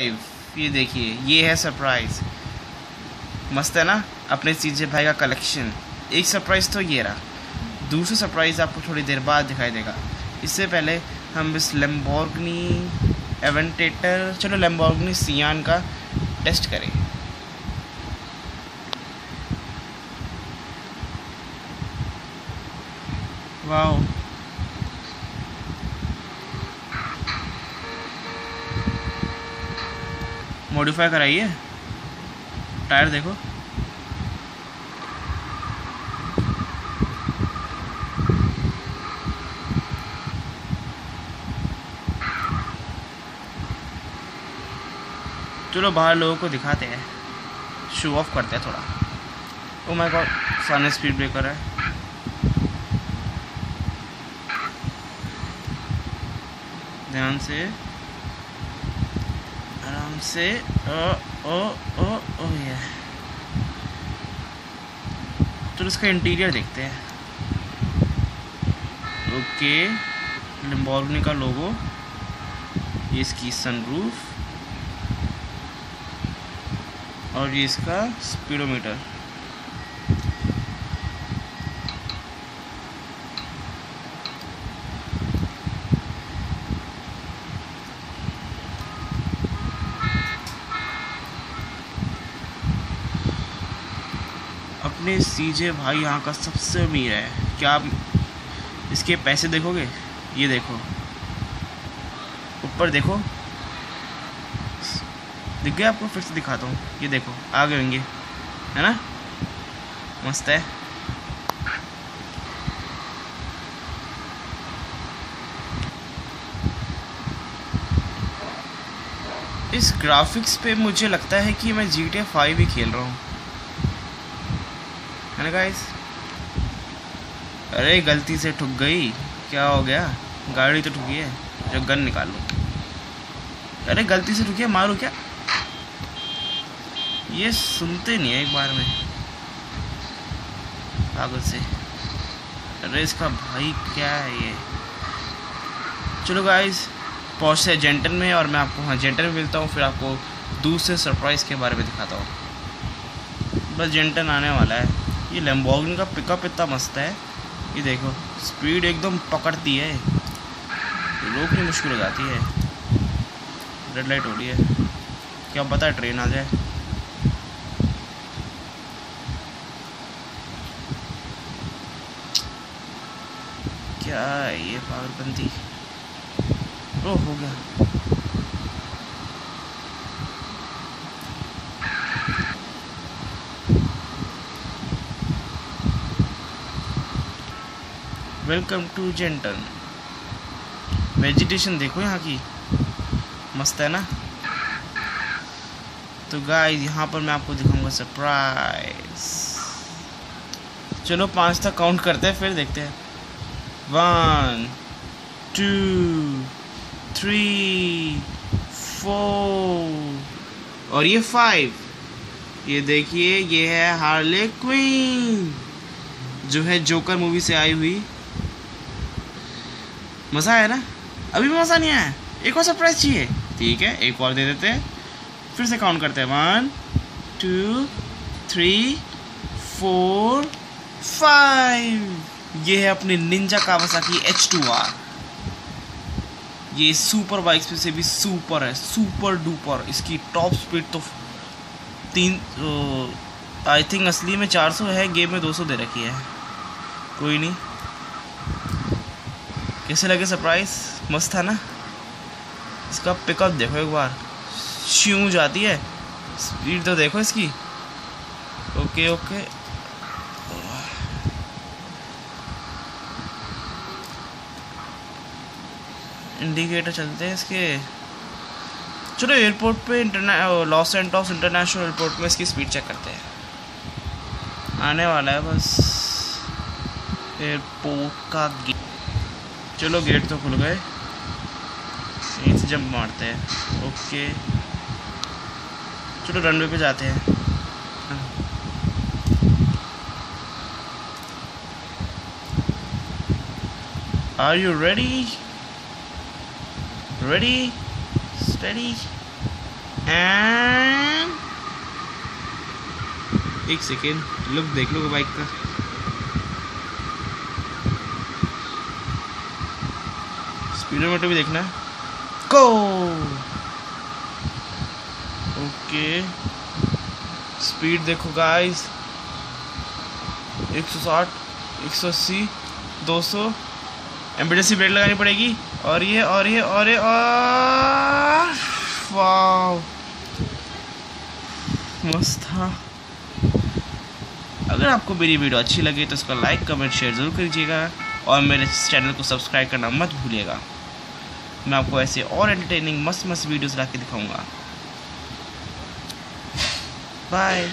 ये देखिए, ये है सरप्राइज़ मस्त है ना? अपने चीजे भाई का कलेक्शन एक सरप्राइज़ तो ये रहा। दूसरा सरप्राइज़ आपको थोड़ी देर बाद दिखाई देगा। इससे पहले हम इस लेम्बॉर्गनी एवेंटेटर चलो लेम्बॉर्गनी सियान का टेस्ट करें। वाओ मॉडिफाई कराइए। टायर देखो। चलो बाहर लोगों को दिखाते हैं। शो ऑफ़ करते हैं थोड़ा। ओ माय गॉड सामने स्पीड ब्रेकर है। ध्यान से। से, ओ ओ ओ ओ, ये। तो इसका इंटीरियर देखते हैं। ओके लिम्बॉर्गनी का लोगो ये इसकी सनरूफ और ये इसका स्पीडोमीटर अपने सीजे भाई यहाँ का सबसे अमीर है। क्या आप इसके पैसे देखोगे? ये देखो। ऊपर देखो। दिख गया आपको? फिर से दिखाता हूँ। ये देखो। आ गए होंगे। है ना? मस्त है। इस ग्राफिक्स पे मुझे लगता है कि मैं जी टी फाइव ही खेल रहा हूँ। है ना गाइस अरे, गलती से ठुक गई। क्या हो गया? गाड़ी तो ठुकी है। जो गन निकाल अरे, गलती से ठुकी है? मारो क्या? ये सुनते नहीं है एक बार में। पागल से। अरे, इसका भाई क्या है ये? चलो गाइस पहुँचते जेंटन में और मैं आपको हाँ जेंटन में मिलता हूँ, फिर आपको दूसरे सरप्राइज़ के बारे में दिखाता हूँ। बस जेंटन आने वाला है। ये लेम्बोर्गिनी का पिकअप इतना मस्त है। ये देखो स्पीड एकदम पकड़ती है। रोकनी मुश्किल हो जाती है। रेड लाइट हो रही है। क्या पता है ट्रेन आ जाए। क्या ये पागलबंदी ओ, हो गया। Welcome to जेंटन। वेजिटेशन देखो यहाँ की। मस्त है ना? तो गाइस यहाँ पर मैं आपको दिखाऊँगा सरप्राइज़ चलो पाँच तक काउंट करते हैं, फिर देखते हैं। वन टू थ्री फोर और ये फाइव ये देखिए, ये है हार्ले क्वीन जो है जोकर मूवी से आई हुई। मज़ा आया ना? अभी भी मज़ा नहीं आया? एक और सरप्राइज़ चाहिए। ठीक है, एक और दे देते हैं। फिर से काउंट करते हैं। One two three four five ये है अपने ninja Kawasaki H two R ये सुपर बाइक्स में से भी सुपर है सुपर डुपर इसकी टॉप स्पीड तो तीन आई थिंक असली में 400 है गेम में 200 दे रखी है। कोई नहीं। कैसे लगे सरप्राइज़ मस्त था ना? इसका पिकअप देखो एक बार। श्यू जाती है। स्पीड तो देखो इसकी। ओके ओके इंडिकेटर चलते हैं इसके। चलो एयरपोर्ट पे इंटरने लॉस एंटॉस इंटरनेशनल एयरपोर्ट में इसकी स्पीड चेक करते हैं। आने वाला है बस। एयरपोर्ट का गेट चलो गेट तो खुल गए। यहीं से जंप मारते हैं। ओके। चलो रनवे पे जाते हैं। Are you ready ready steady and एक सेकेंड लुक देख लो बाइक का। स्पीडोमीटर भी देखना है। को ओके। स्पीड देखो गाइस 160 180 200 एंबुलेंस ब्रेक लगानी पड़ेगी। और ये और ये और ये और वाओ। मस्त था। अगर आपको मेरी वीडियो अच्छी लगे तो इसका लाइक कमेंट शेयर ज़रूर करिएगा। और मेरे चैनल को सब्सक्राइब करना मत भूलिएगा। मैं आपको ऐसे और एंटरटेनिंग मस्त मस्त वीडियोस ला के दिखाऊँगा। बाय